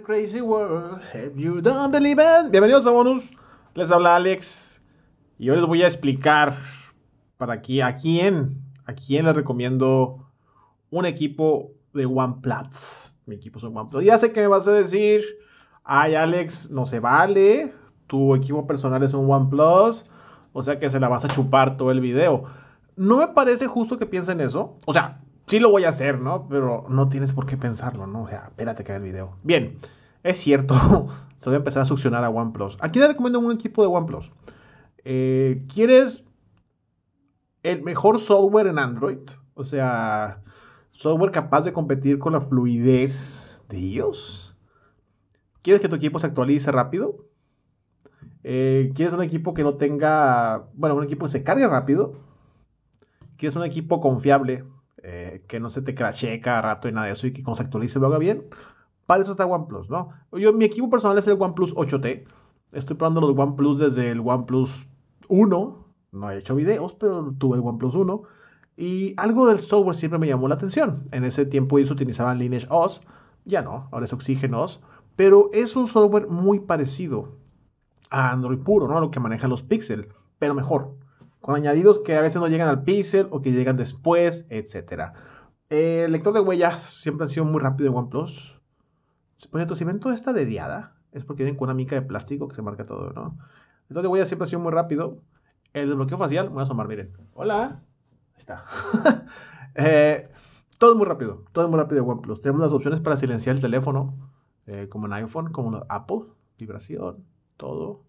crazy world. If you don't believe it. Bienvenidos a Bonus. Les habla Alex. Y hoy les voy a explicar para aquí, a quién, a quién les recomiendo un equipo de OnePlus. Mi equipo es un OnePlus. Ya sé que me vas a decir, ay Alex, no se vale. Tu equipo personal es un OnePlus. O sea que se la vas a chupar todo el video. No me parece justo que piensen eso. O sea, sí lo voy a hacer, ¿no? Pero no tienes por qué pensarlo, ¿no? O sea, espérate que el video. Bien, es cierto. Se voy a empezar a succionar a OnePlus. Aquí le recomiendo un equipo de OnePlus. Eh, ¿Quieres el mejor software en Android? O sea, software capaz de competir con la fluidez de ellos. ¿Quieres que tu equipo se actualice rápido? Eh, ¿Quieres un equipo que no tenga, bueno, un equipo que se cargue rápido? ¿Quieres un equipo confiable? Eh, que no se te crashee cada rato y nada de eso y que cuando se actualice lo haga bien. Para eso está OnePlus, ¿no? Yo, mi equipo personal es el OnePlus 8T. Estoy probando los OnePlus desde el OnePlus 1. No he hecho videos, pero tuve el OnePlus 1. Y algo del software siempre me llamó la atención. En ese tiempo ellos utilizaban Lineage OS. Ya no, ahora es Oxygen OS. Pero es un software muy parecido a Android puro, ¿no? Lo que manejan los Pixel, pero mejor con añadidos que a veces no llegan al pixel o que llegan después, etc. el lector de huellas siempre ha sido muy rápido en OnePlus. Por cierto, si ven toda esta dediada, es porque vienen con una mica de plástico que se marca todo, ¿no? El lector de huellas siempre ha sido muy rápido. El desbloqueo facial, voy a asomar, miren. Hola. Ahí está. Eh, todo es muy rápido. Todo es muy rápido en OnePlus. Tenemos las opciones para silenciar el teléfono, eh, como en iPhone, como en Apple. Vibración, todo.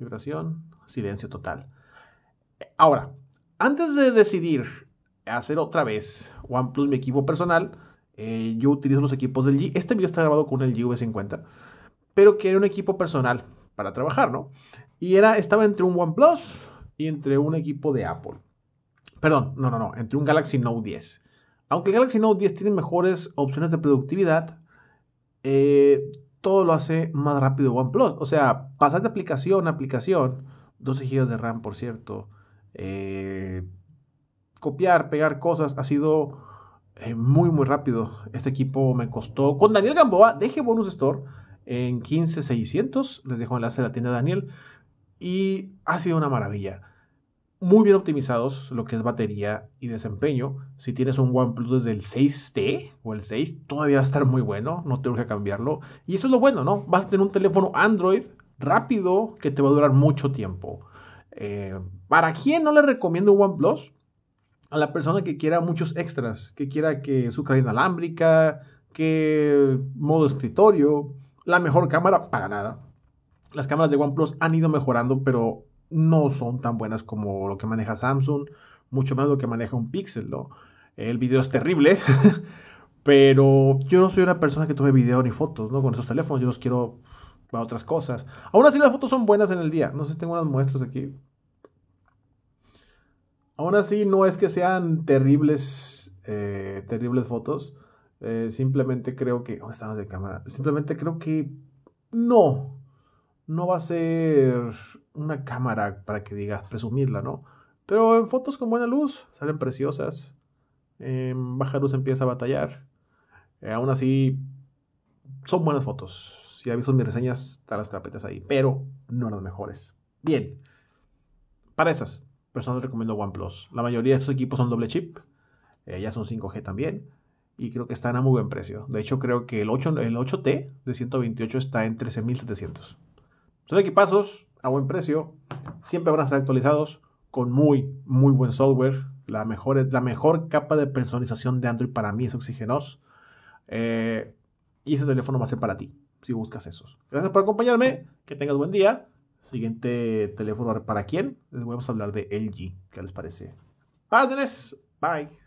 Vibración, silencio total. Ahora, antes de decidir hacer otra vez OnePlus mi equipo personal, eh, yo utilizo los equipos del G. Este video está grabado con el G V50, pero que era un equipo personal para trabajar, ¿no? Y era, estaba entre un OnePlus y entre un equipo de Apple. Perdón, no, no, no, entre un Galaxy Note 10. Aunque el Galaxy Note 10 tiene mejores opciones de productividad, eh, todo lo hace más rápido OnePlus. O sea, pasar de aplicación a aplicación, 12 GB de RAM, por cierto, eh, copiar, pegar cosas, ha sido eh, muy, muy rápido. Este equipo me costó, con Daniel Gamboa, deje Bonus Store en 15600, les dejo enlace a la tienda de Daniel, y ha sido una maravilla. Muy bien optimizados lo que es batería y desempeño. Si tienes un OnePlus desde el 6T o el 6, todavía va a estar muy bueno, no te urge cambiarlo. Y eso es lo bueno, ¿no? Vas a tener un teléfono Android rápido que te va a durar mucho tiempo. Eh, ¿Para quién no le recomiendo OnePlus? A la persona que quiera muchos extras, que quiera que su cadena inalámbrica, que modo escritorio, la mejor cámara, para nada. Las cámaras de OnePlus han ido mejorando, pero no son tan buenas como lo que maneja Samsung, mucho más lo que maneja un Pixel, ¿no? El video es terrible, pero yo no soy una persona que tome video ni fotos, ¿no? Con esos teléfonos, yo los quiero para otras cosas. Aún así las fotos son buenas en el día. No sé si tengo unas muestras aquí. Aún así no es que sean terribles, eh, terribles fotos. Eh, simplemente creo que... ¿Dónde están de cámara? Simplemente creo que no. No va a ser una cámara para que digas presumirla, ¿no? Pero en fotos con buena luz salen preciosas. En baja luz empieza a batallar. Eh, aún así, son buenas fotos. Si has visto mis reseñas, están las carpetas ahí, pero no las mejores. Bien, para esas personas recomiendo OnePlus. La mayoría de estos equipos son doble chip, eh, ya son 5G también, y creo que están a muy buen precio. De hecho, creo que el, 8, el 8T de 128 está en 13.700. Son equipazos a buen precio, siempre van a estar actualizados con muy, muy buen software. La mejor, la mejor capa de personalización de Android para mí es Oxygenos. Eh, y ese teléfono va a ser para ti si buscas esos. Gracias por acompañarme, que tengas buen día. Siguiente teléfono para quién, les vamos a hablar de LG, ¿qué les parece? Padres, bye.